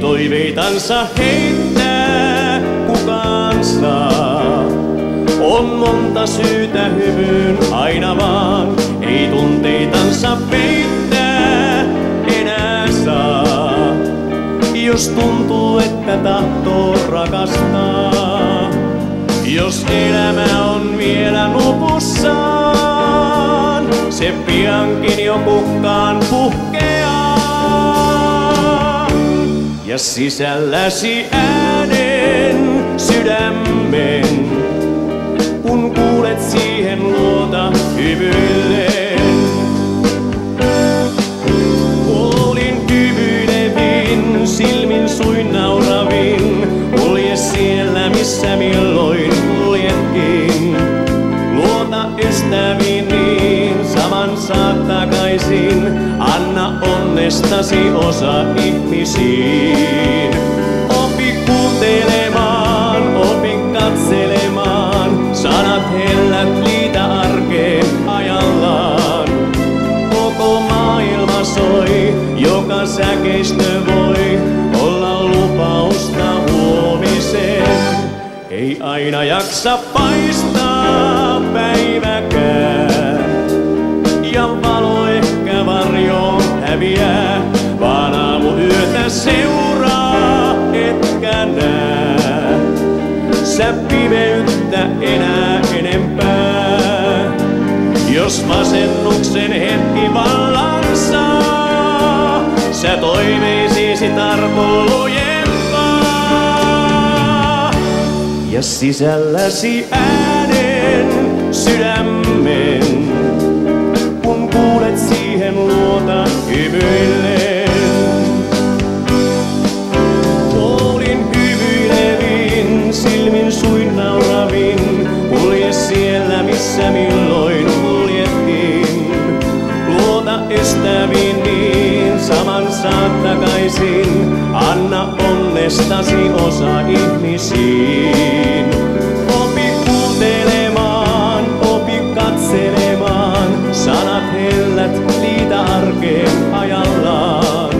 Ei toiveitansa heittää kukaan saa. On monta syytä hyvyn aina vaan, ei tunteitansa peittää enää saa. Jos tuntuu, että tahtoo rakastaa, jos elämä on vielä nupussaan, se piankin jo kukkaan puhkeaa. Ja sisälläsi äänen sydämen, kun kuulet siihen luota hymyillen. Olin hymyilevin, silmin suin nauravin, kulje siellä missä milloin kuljetkin. Luota ystäviin niin, saman saat takaisin, anna onnestasi osa ihmisiin. Säkeistö voi olla lupausta huomiseen. Ei aina jaksa paistaa päiväkään, ja valo ehkä varjoon häviää, vaan aamu yötä seuraa, etkä näe. Sä pimeyttä enää enempää, jos masennuksen hetki vallan toiveisiisi tartu lujempaa. Ja sisälläsi äänen sydämen, kun kuulet siihen luota hymyilevin, silmin suin nauravin, kulje siellä missä saat takaisin, anna onnestasi osa ihmisiin. Opi kuuntelemaan, opi katselemaan, sanat hellät liitä arkeen ajallaan.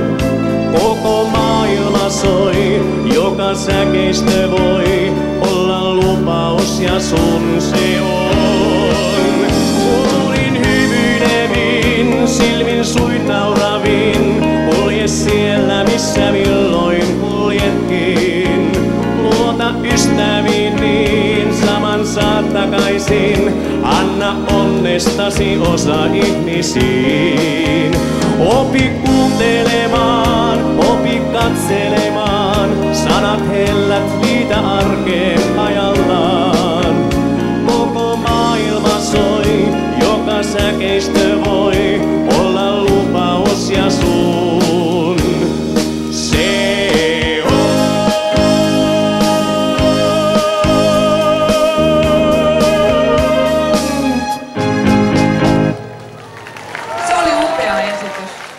Koko maailma soi, joka säkeistö voi olla lupaus ja sun se on. Olin hymyilevin, silmin suin ystäviin niin saman saat takaisin. Anna onnestasi osa ihmisiin. Opi kuuntelemaan, opi katselemaan, sanat hellät niitä arkeen ajallaan. Koko maailma soi, joka säkeistä